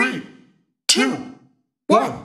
three, two, one.